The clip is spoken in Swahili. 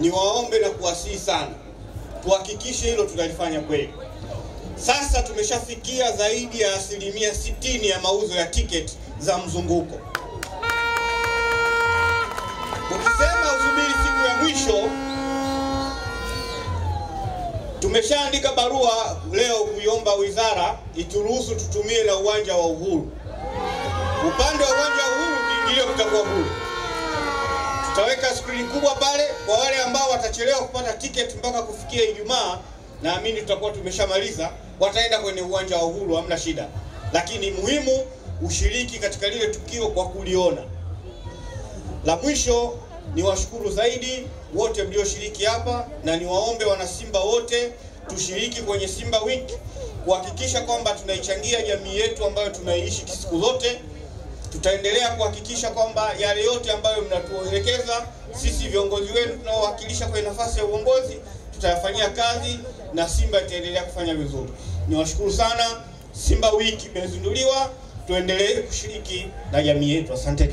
niwaombe na kuwasihi sana tuhakikishe hilo tunalifanya kweli. Sasa tumeshafikia zaidi ya asilimia sitini ya mauzo ya tiketi za mzunguko. Ukisema usubiri siku ya mwisho, tumeshaandika barua leo kuiomba wizara ituruhusu tutumie na uwanja wa Uhuru. Upande wa uwanja wa Uhuru kiingilio kitakuwa bure. Tutaweka skrini kubwa pale kwa wale watachelewa kupata tiketi mpaka kufikia Ijumaa. Naamini tutakuwa tumeshamaliza, wataenda kwenye uwanja wa Uhuru, hamna shida, lakini muhimu ushiriki katika lile tukio kwa kuliona. La mwisho ni washukuru zaidi wote mlioshiriki hapa, na niwaombe wanasimba wote tushiriki kwenye Simba Week kuhakikisha kwamba tunaichangia jamii yetu ambayo tunaiishi siku zote. Tutaendelea kuhakikisha kwamba yale yote ambayo mnatuelekeza sisi viongozi wenu tunaowakilisha kwenye nafasi ya uongozi tutayafanyia kazi na Simba itaendelea kufanya vizuri. Niwashukuru sana. Simba wiki imezinduliwa, tuendelee kushiriki na jamii yetu. Asante.